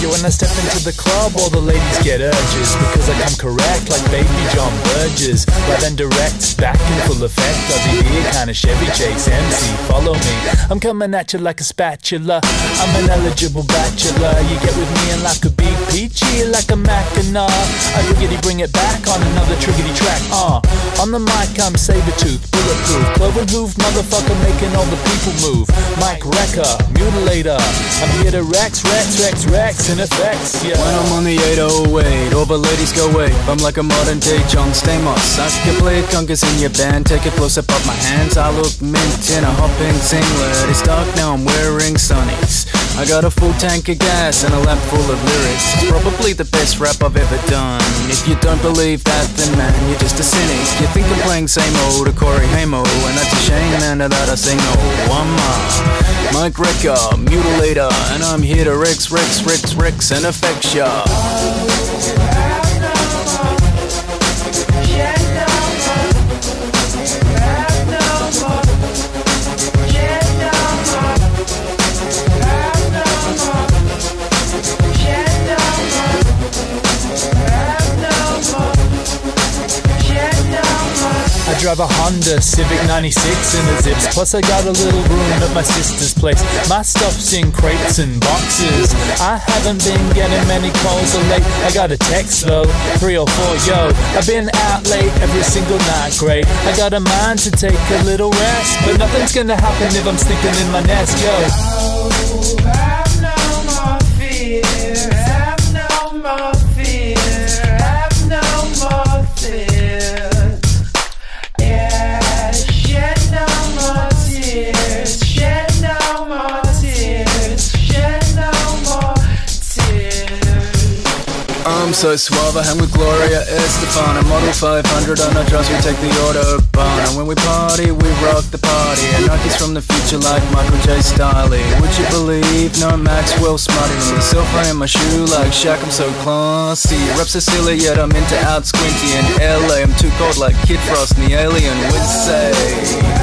Yeah, when I step into the club, all the ladies get urges because I come correct like baby John Burgess. Right then direct, back in full effect. Aussie beer kind of Chevy Chase MC. Follow me, I'm coming at you like a spatula. I'm an eligible bachelor. You get with me and life could be peachy like a mackinac. I riggedy bring it back on another track. Uh, on the mic I'm saber tooth, bulletproof, cloven hoof, motherfucker making all the people move. mic wrecker, mutilator. I'm here to Rex, Rex, Rex, Rex in effects. Yeah. When I'm on the 808, all the ladies go wait. I'm like a modern day John Stamos. I can play congas in your band, take a close up of my hands. I look mint in a hopping singlet. It's dark now, I'm wearing sunnies. I got a full tank of gas and a lap full of lyrics. Probably the best rap I've ever done. If you don't believe that, then man, you're just a cynic. You think I'm playing same old to Corey Hamo, and that's a shame, man, that I sing oh, I'm uh, mic wrecker, mutilator, and I'm here to Rex, Rex, Rex, Rex, and affect ya. Drive a Honda Civic 96 in the zips. Plus, I got a little room at my sister's place. My stuff's in crates and boxes. I haven't been getting many calls of late. I got a text though, three or four, yo. I've been out late every single night, great. I got a mind to take a little rest, but nothing's gonna happen if I'm sleeping in my nest, yo. So suave, I hang with Gloria Estefan A Model 500 on our dress, we take the Autobahn And when we party, we rock the party. And Nikes from the future like Michael J. Stiley. Would you believe, no Maxwell Smarty? Silver in my shoe like Shaq, I'm so classy. Rep Cecilia, yet I'm into out squinty. In LA, I'm too cold like Kid Frost and the Alien would say